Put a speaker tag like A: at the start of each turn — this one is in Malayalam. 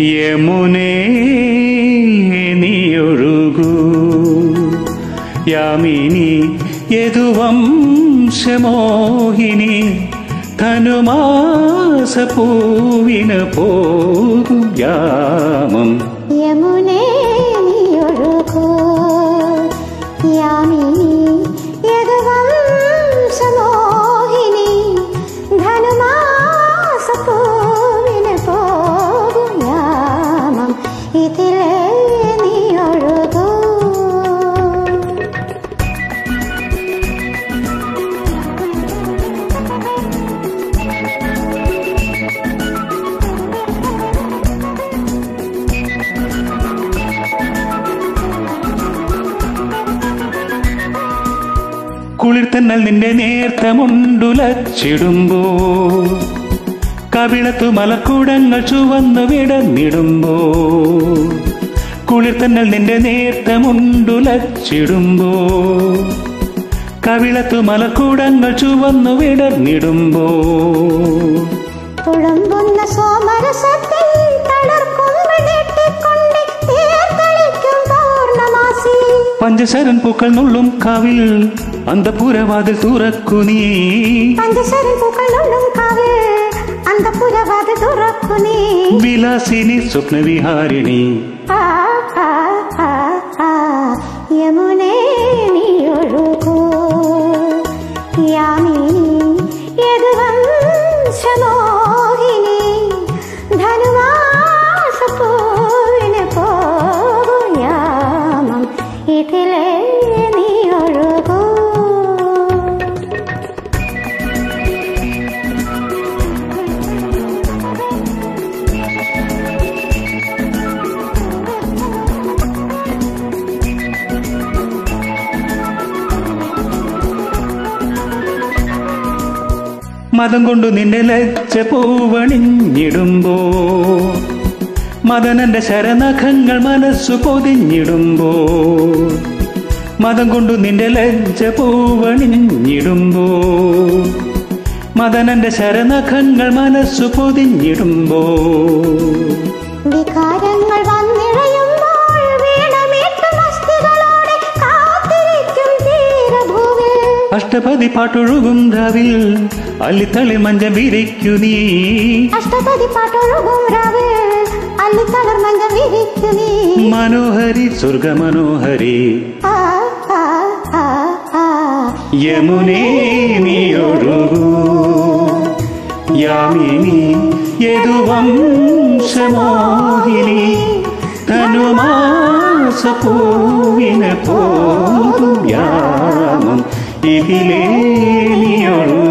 A: യമുനേ നീയൊഴുകൂ. യാമിനി യദുവംശമോഹിനി ധനുമാസ പൂവിന് പോകും യാമം.
B: യമുനേ
A: കുളിർത്തന്നൽ നിന്റെ നേർത്ത നേർത്തമുണ്ടുലച്ചിടുമ്പോ കവിളത്തു മലക്കൂടങ്ങൾ ചുവന്നു വിടന്നിടുമ്പോ കുളിർത്തന്നൽ നിന്റെ നേർത്ത നേർത്തമുണ്ടുലച്ചിടുമ്പോ കവിളത്തു മലക്കൂടങ്ങൾ ചുവന്നു വിടർന്നിടുമ്പോ
B: തുഴമ്പുന്ന സോമരസത്തിൽ
A: പഞ്ചസരൻ പൂക്കൾ നുള്ളും കാവിൽ
B: அந்த புறவாதில் துறக்கு
A: நீ அந்த
B: புறவாதில் துறக்கு நீ விலாசினி சுப்ன விஹாரிணி యమునే నీయొడుకు యామిని యదువంశమోహిని ధనువాస పూర్ణ పోగు యామం ఇతిలే
A: മതം കൊണ്ടു നിന്നെ ലജ്ജ പൂവണിഞ്ഞിടുമ്പോ മദനന്റെ ശരനഖങ്ങൾ മനസ്സു പൊതിഞ്ഞിടുമ്പോ മതം കൊണ്ടു നിന്റെ ലജ്ജ പൂവണിഞ്ഞിടുമ്പോ മദനന്റെ ശരനഖങ്ങൾ മനസ്സു പൊതിഞ്ഞിടുമ്പോ.
B: വികാരങ്ങൾ
A: അഷ്ടപതി പാട്ടൊഴുകും രാവിൽ അല്ലിത്തളി മഞ്ച വിരിക്കു നീ.
B: അഷ്ടപതി പാട്ടൊഴുകും രാവിൽ അല്ലിത്തളർ മഞ്ഞ വിരിക്കു നീ
A: മനോഹരി സ്വർഗ മനോഹരി
B: ആ, ആ, ആ.
A: യമുനേ യാമിനി യദുവംശമോഹിനി ധനുമാസ പൂവിന് പോകും യാമം. ഇതിലേ നീയൊഴുകൂ